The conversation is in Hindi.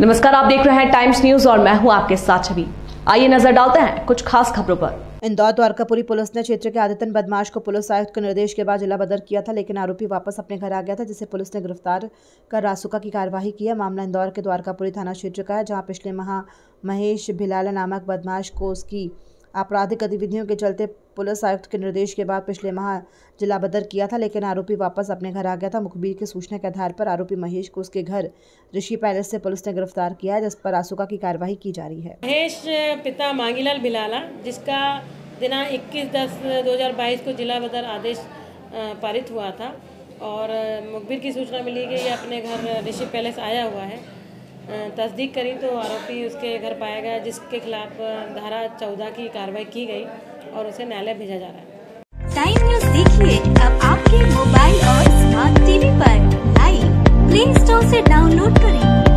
नमस्कार, आप देख रहे हैं टाइम्स न्यूज़ और मैं हूँ आपके साथ छवि। आइए नज़र डालते हैं कुछ खास खबरों पर। इंदौर द्वारकापुरी पुलिस ने क्षेत्र के आदितन बदमाश को पुलिस आयुक्त के निर्देश के बाद जिला बदर किया था, लेकिन आरोपी वापस अपने घर आ गया था, जिसे पुलिस ने गिरफ़्तार कर रासुका की कार्यवाही किया मामला इंदौर के द्वारकापुरी थाना क्षेत्र का है, जहाँ पिछले माह महेश भिलाला नामक बदमाश को उसकी आपराधिक गतिविधियों के चलते पुलिस आयुक्त के निर्देश के बाद पिछले माह जिला बदर किया था, लेकिन आरोपी वापस अपने घर आ गया था। मुखबिर की सूचना के आधार पर आरोपी महेश को उसके घर, ऋषि पैलेस से पुलिस ने गिरफ़्तार किया है, जिस पर आसुका की कार्यवाही की जा रही है। महेश पिता मांगीलाल बिलाला, जिसका दिनांक इक्कीस दस दो हज़ार बाईस को जिला बदर आदेश पारित हुआ था, और मुखबिर की सूचना मिली कि ये अपने घर ऋषि पैलेस आया हुआ है। तस्दीक करी तो आरोपी उसके घर पाया गया, जिसके खिलाफ धारा चौदह की कार्रवाई की गई और उसे न्यायालय भेजा जा रहा है। टाइम न्यूज़ देखिए अब आपके मोबाइल और स्मार्ट टीवी पर। लाइव प्ले स्टोर से डाउनलोड करें।